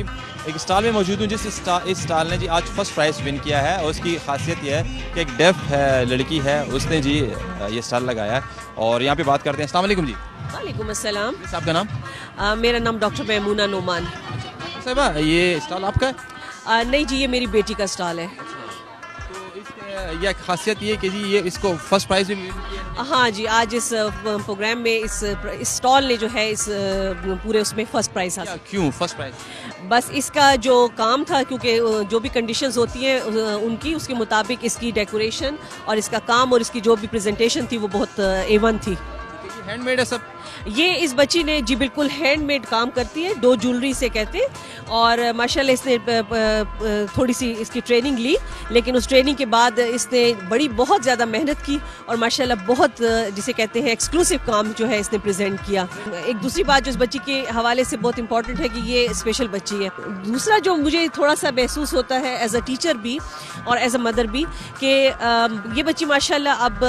एक स्टॉल में मौजूद हूँ जिस स्टा, इस स्टॉल ने जी आज फ़र्स्ट प्राइज़ विन किया है और उसकी खासियत यह है कि एक डेफ है लड़की है उसने जी ये स्टॉल लगाया और यहाँ पे बात करते हैं। अस्सलाम जी। वालेकुम अस्सलाम। आपका नाम? आ, मेरा नाम डॉक्टर महमूना नोमान। साहबा ये स्टॉल आपका है? आ, नहीं जी ये मेरी बेटी का स्टॉल है। यह खासियत ये कि जी ये इसको फ़र्स्ट प्राइज़ भी है। जी आज इस प्रोग्राम में इस स्टॉल ने जो है इस पूरे उसमें फ़र्स्ट प्राइज हासिल क्यों फ़र्स्ट प्राइज़ बस इसका जो काम था क्योंकि जो भी कंडीशंस होती हैं उनकी उसके मुताबिक इसकी डेकोरेशन और इसका काम और इसकी जो भी प्रेजेंटेशन थी वो बहुत एवन थी। हैंडमेड है सब। ये इस बच्ची ने, जी बिल्कुल हैंडमेड काम करती है, दो ज्वेलरी से कहते और माशाल्लाह इसने थोड़ी सी इसकी ट्रेनिंग ली, लेकिन उस ट्रेनिंग के बाद इसने बड़ी, बहुत ज़्यादा मेहनत की और माशाल्लाह बहुत जिसे कहते हैं एक्सक्लूसिव काम जो है इसने प्रेजेंट किया। एक दूसरी बात जो इस बच्ची के हवाले से बहुत इंपॉर्टेंट है कि ये स्पेशल बच्ची है। दूसरा जो मुझे थोड़ा सा महसूस होता है एज अ टीचर भी और एज अ मदर भी, कि ये बच्ची माशाल्लाह अब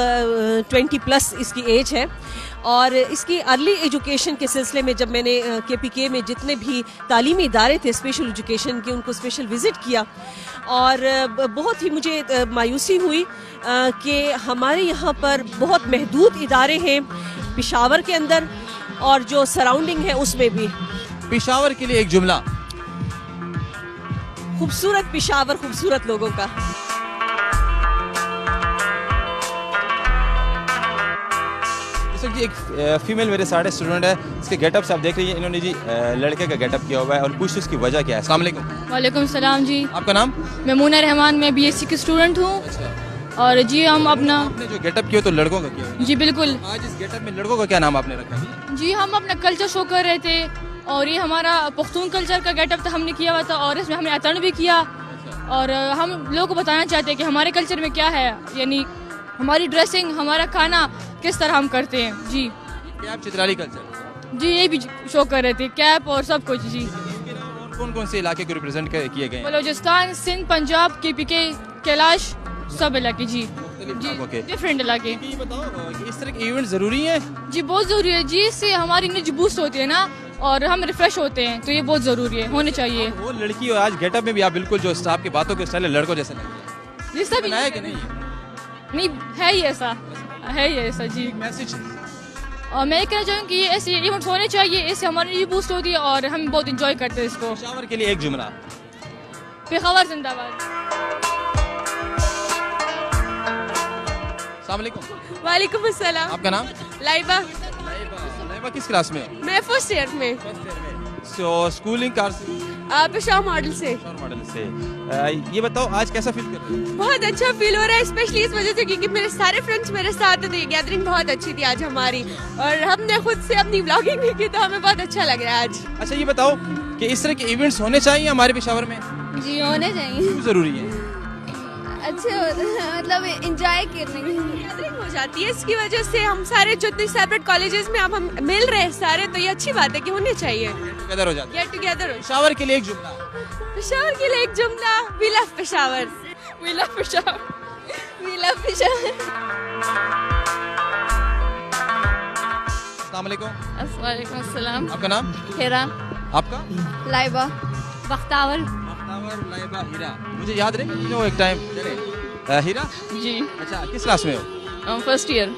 ट्वेंटी प्लस इसकी एज है। और इसकी अर्ली एजुकेशन के सिलसिले में जब मैंने के पी के में जितने भी तालीमी इदारे थे स्पेशल एजुकेशन के उनको स्पेशल विज़िट किया। और बहुत ही मुझे मायूसी हुई कि हमारे यहाँ पर बहुत महदूद इदारे हैं पिशावर के अंदर और जो सराउंडिंग है उसमें भी। पिशावर के लिए एक जुमला। खूबसूरत पिशावर खूबसूरत लोगों का। वक्त जी एक फीमेल मेरे साढ़े स्टूडेंट है इसके गेटअप से आप देख रही हैं। इन्होंने जी लड़के का गेटअप किया हुआ है और पूछ उसकी वजह क्या है? अस्सलाम वालेकुम। वालेकुम सलाम जी। आपका नाम? मेमूना रहमान मैं बीएससी की स्टूडेंट हूँ। और जी हम अपना आपने जो गेटअप किया तो लड़कों का किया जी बिल्कुल। आज इस गेटअप में लड़कों का क्या नाम आपने रखा है? जी हम अपना कल्चर शो कर रहे थे और ये हमारा पख्तून कल्चर का गेटअप था हमने किया हुआ था और इसमें हमने अतन भी किया। और हम लोगों को बताना चाहते हैं कि हमारे कल्चर में क्या है यानी हमारी ड्रेसिंग हमारा खाना किस तरह हम करते हैं? जी। क्या आप चित्राली कल्चर जी ये भी शो कर रहे थे कैप और सब कुछ जी। और कौन कौन से इलाके को रिप्रेजेंट किए गए हैं? बलोचिस्तान सिंध पंजाब के पी के कैलाश सब इलाके जी। डिफरेंट इलाके बताओ इस तरह के इवेंट ज़रूरी है? जी बहुत ज़रूरी है जी इससे हमारी इंग्लिश बूस्ट होती है ना और हम रिफ्रेश होते हैं तो ये बहुत ज़रूरी है होने चाहिए। वो लड़की और आज गेटअप में भी आप बिल्कुल जो स्टाफ की बातों के स्टाइल लड़कों जैसे जी सब बनाया कि नहीं? नहीं है ही ऐसा। है ही ऐसा जी। मैसेज और मैं कहना चाहूँगी कि ऐसे इवेंट्स होने चाहिए इससे हमारी इंग्लिश बूस्ट होती है और हम बहुत इंजॉय करते हैं इसको। पेशावर के लिए एक जुमला। पेशावर जिंदाबाद। वालेकुम। अस्सलाम। आपका नाम? लाइबा। लाइबा। लाइबा किस क्लास में? मैं फ़र्स्ट ईयर में। फ़र्स्ट ईयर में। सो स्कूलिंग कार से मॉडल से। मॉडल से। अ, ये बताओ आज कैसा फील कर रहे हो? बहुत अच्छा फील हो रहा है स्पेशली इस वजह से क्योंकि मेरे सारे फ्रेंड्स मेरे साथ थे गैदरिंग बहुत अच्छी थी आज हमारी। और हमने खुद से अपनी ब्लॉगिंग भी की तो हमें बहुत अच्छा लग रहा है आज। अच्छा ये बताओ कि इस तरह के इवेंट्स होने चाहिए हमारे पेशावर में? जी होने चाहिए। ज़रूरी है? अच्छा मतलब इंजॉय करने के लिए। हो जाती है। इसकी वजह से हम सारे जितने सेपरेट कॉलेजेस में अब हम मिल रहे हैं सारे तो ये अच्छी बात है कि होने चाहिए। टुगेदर हो जाते गेट टुगेदर पेशावर के लिए एक जुमला। पेशावर के लिए एक जुमला। We love Peshawar we love Peshawar we love Peshawar अस्सलाम वालेकुम वालेकुम अस्सलाम आपका नाम? हेरा आपका? लाइबा। बख्तावर मुख्तावर लाइबा हीरा। मुझे याद रहे नो एक टाइम चले। हीरा? जी। अच्छा किस क्लास में हो? फ़र्स्ट ईयर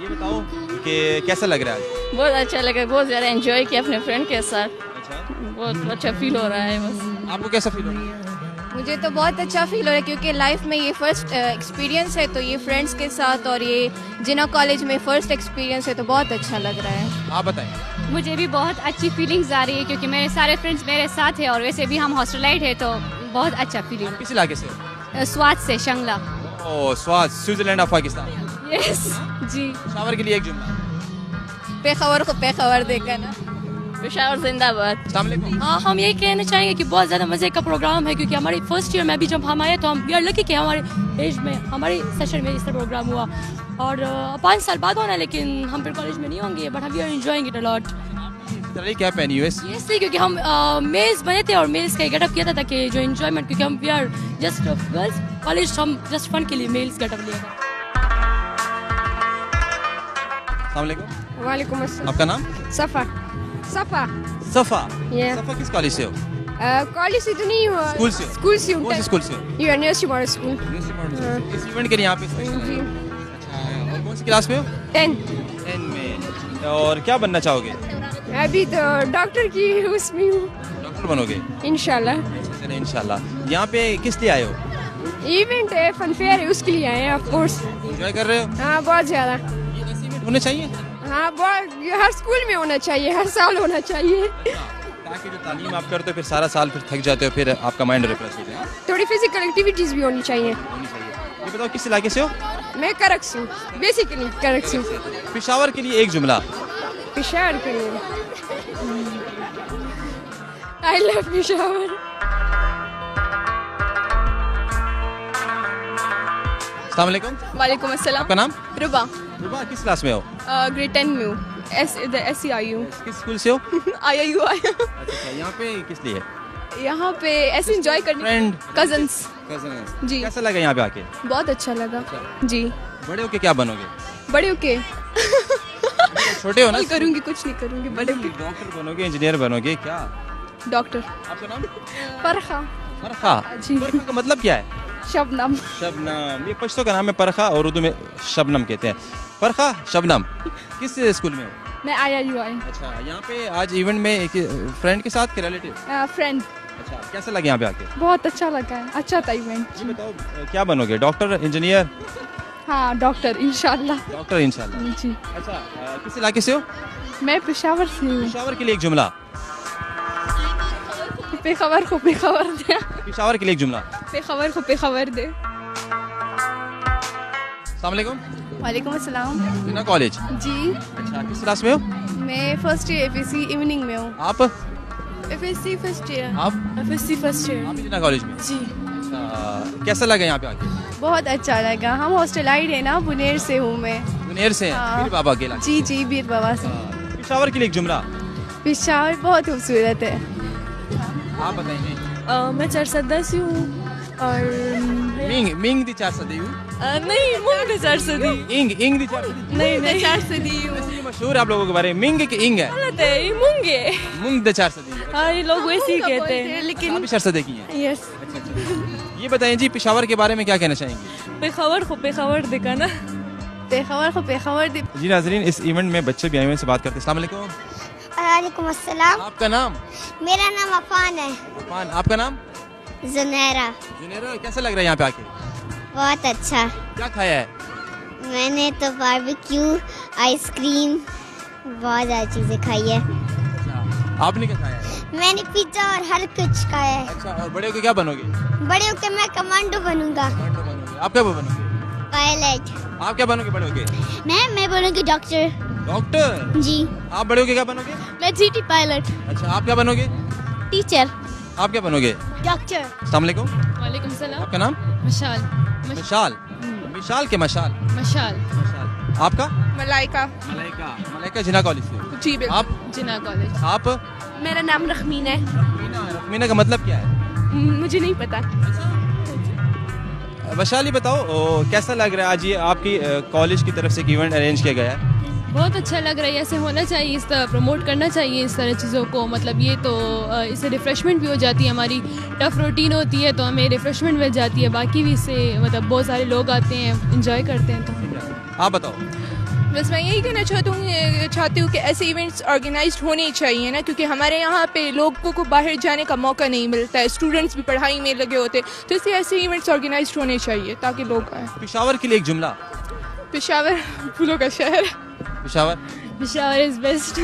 ये बताओ कि कैसा लग रहा है? बहुत अच्छा लगा बहुत ज़्यादा एंजॉय किया अपने फ्रेंड के साथ। अच्छा। बहुत अच्छा फील हो रहा है बस। आपको कैसा फील हो रहा है? मुझे तो बहुत अच्छा फील हो रहा है क्योंकि लाइफ में ये फ़र्स्ट एक्सपीरियंस है तो ये फ्रेंड्स के साथ और ये जिना कॉलेज में फ़र्स्ट एक्सपीरियंस है तो बहुत अच्छा लग रहा है। आप बताएँ। मुझे भी बहुत अच्छी फीलिंग्स आ रही है क्योंकि मेरे सारे फ्रेंड्स मेरे साथ हैं और वैसे भी हम हॉस्टलाइट है तो बहुत अच्छा फीलिंग किस इलाके से हो? स्वाद से शंगला। ओ Swat Switzerland of Pakistan. Yes जी। पेशावर के लिए एक जुमला पेखावर को पेखावर देकर ना। पेशावर जिंदाबाद। हाँ हम ये कहना चाहेंगे कि बहुत ज़्यादा मज़े का प्रोग्राम है क्योंकि हमारी फ़र्स्ट ईयर में भी जब हम आए तो हम वी आर लकी कि हमारे एज में हमारे सेशन में इस तरह प्रोग्राम हुआ। और पाँच साल बाद होना लेकिन हम फिर कॉलेज में नहीं होंगे बट हम we are enjoying it a lot तरह क्या पहनी हो? इस ये इसलिए क्योंकि हम मेल्स बने थे और मेल्स का गेटअप किया था ताकि जो इन्जॉयमेंट क्योंकि हम we are just girls college हम जस्ट फन के लिए मेल्स गेटअप लिया था। वालेकुम वालेकुम आपका नाम? सफ़ा। सफ़ा। सफ़ा। Yeah. सफ़ा किस कॉलेज से हो? कॉलेज से तो नहीं हुआ। स्कूल से स्कूल से कौन से स्कूल से यूनिवर्सिटी मॉडल स्कूल इस इवेंट के लिए यहाँ पे हो? अच्छा और कौन सी क्लास में हो? टेन टेन में। और क्या बनना चाहोगे? अभी तो डॉक्टर की उसमें हूँ। डॉक्टर बनोगे? चले इंशाल्लाह यहाँ पे किस लिए आए हो? इवेंट है फन फेयर है उसके लिए आए हैं ऑफ़ कोर्स एंजॉय कर रहे हो? हाँ बहुत ज़्यादा। होने चाहिए? हाँ बहुत हर स्कूल में होना चाहिए हर साल होना चाहिए। ताकि जो तालीम आप करते हो फिर सारा साल फिर थक जाते हो फिर आपका माइंड रिफ्रेश हो जाए। थोड़ी फ़िज़िकल एक्टिविटीज़ भी होनी चाहिए। ये बताओ किस इलाके से हो? मैं करक से हूँ बेसिकली करक से हूँ। पिशावर के लिए एक जुमला। पिशावर के लिए। I love Peshawar. अस्सलाम वालेकुम वालेकुम अस्सलाम। आपका नाम? रुबा। रुबा किस क्लास में हो? ग्रेड टेन में हूँ। एस एस सी आई हूँ किस स्कूल से हो? आई आई यू आया अच्छा यहाँ पे किस लिए? यहाँ पे ऐसे इंजॉय करने फ्रेंड कजन्स कज़न जी। कैसा लगा यहाँ पे आके? बहुत अच्छा लगा। जी। बड़े होके क्या बनोगे? बड़े होके छोटे हो ना करूँगी कुछ नहीं करूँगी बड़े डॉक्टर बनोगे इंजीनियर बनोगे क्या? डॉक्टर। आपका नाम? परखा परखा जी। परखा का मतलब क्या है? शबनम। शबनम। ये पश्तो का नाम है परखा और उर्दू में शबनम कहते हैं। परखा शबनम किस स्कूल में हो? मैं आई आई यू आई। अच्छा यहाँ पे आज इवेंट में एक फ्रेंड के साथ के रिलेटिव फ्रेंड अच्छा कैसा लगे यहाँ पे आके? बहुत अच्छा लगा है अच्छा था इवेंट बताओ क्या बनोगे? डॉक्टर इंजीनियर हाँ डॉक्टर इंशाल्लाह। डॉक्टर इंशाल्लाह। जी। अच्छा किस इलाके से हो? मैं पेशावर से हूँ। पिशावर के लिए एक जुमला। बेखबर को बेखबर दे। पिशावर के लिए एक जुमला। बेखबर को बेखबर दे। अस्सलाम वालेकुम वालेकुम अस्सलाम। जिना कॉलेज। जी। अच्छा किस क्लास में हो? मैं फ़र्स्ट ईयर एफएससी इवनिंग में हूँ। आप? एफएससी फ़र्स्ट ईयर आप? एफएससी फ़र्स्ट ईयर आप जिना कॉलेज में? जी। अच्छा कैसा लगा यहाँ पे आके? बहुत अच्छा लगा। हम हॉस्टलाइड है ना बुनेर से हूँ मैं। बुनेर से हैं? हाँ। बाबा अकेला जी जी बीर बाबा से। पिशावर के लिए एक जुमला। पिशावर बहुत खूबसूरत है। आप बताइए। मैं चार से हूँ और मिंग मिंग दी चार सदी हूँ नहीं मुंग चरसदी। इंग इंग दी चार सदी नहीं। मैं चार सदी हूँ। मशहूर आप लोगों के बारे में। मिंग की इंग है। गलत है ये मूँगे मुंग द चार सदी हाँ ये लोग वैसे ही कहते हैं लेकिन आप भी चार सदी की हैं। यस ये बताएँ जी पिशावर के बारे में क्या कहना चाहेंगे? बेखबर को बेखबर देखा ना। बेखबर को बेखबर दे जी नाजरीन इस इवेंट में बच्चे भी आए हुए से बात करते हैं। अस्सलाम वालेकुम। वालेकुम अस्सलाम। आपका नाम? मेरा नाम अफान है। अफान आपका नाम? जुनैरा। जुनेरा कैसा लग रहा है यहाँ पे आके? बहुत अच्छा। क्या खाया है? मैंने तो बारबेक्यू आइसक्रीम बहुत सारी चीज़ें खाई है। अच्छा आपने क्या खाया है? मैंने पिज़्ज़ा और हर कुछ खाया है। अच्छा और बड़े होके क्या बनोगे? बड़े होकर मैं कमांडो बनूँगा। आप क्या बनोगे? पायलट आप क्या बनोगे बड़े होके? मैं मैं बनूँगी डॉक्टर डॉक्टर जी। आप बड़े होके क्या बनोगे? मैं जीटी पायलट अच्छा आप क्या बनोगे? टीचर आप क्या बनोगे? डॉक्टर अस्सलाम वालेकुम वालेकुम सलाम आपका नाम? मशाल। मशाल। मिशाल के मशाल। मशाल। मशाल। आपका? मलाइका। मलाइका। मलाइका जिना कॉलेज से जी बिल्कुल। आप? जिना कॉलेज। आप मेरा नाम रखमीन है। मीना मीना का मतलब क्या है? मुझे नहीं पता। वैशाली बताओ ओ, कैसा लग रहा है? आज ये आपकी कॉलेज की तरफ़ से एक इवेंट अरेंज किया गया है। बहुत अच्छा लग रहा है ऐसे होना चाहिए इस तरह प्रमोट करना चाहिए इस तरह चीज़ों को। मतलब ये तो इससे रिफ़्रेशमेंट भी हो जाती है हमारी टफ रूटीन होती है तो हमें रिफ़्रेशमेंट मिल जाती है। बाकी भी इससे मतलब बहुत सारे लोग आते हैं इंजॉय करते हैं तो। आप बताओ। बस मैं यही कहना चाहती हूँ चाहती हूँ कि ऐसे इवेंट्स ऑर्गेनाइज होने चाहिए ना क्योंकि हमारे यहाँ पे लोगों को बाहर जाने का मौका नहीं मिलता है स्टूडेंट्स भी पढ़ाई में लगे होते हैं तो इसलिए ऐसे इवेंट्स ऑर्गेनाइज होने चाहिए ताकि लोग आए। पिशावर के लिए एक जुमला। पिशावर फूलों का शहर। पिशावर। Peshawar is best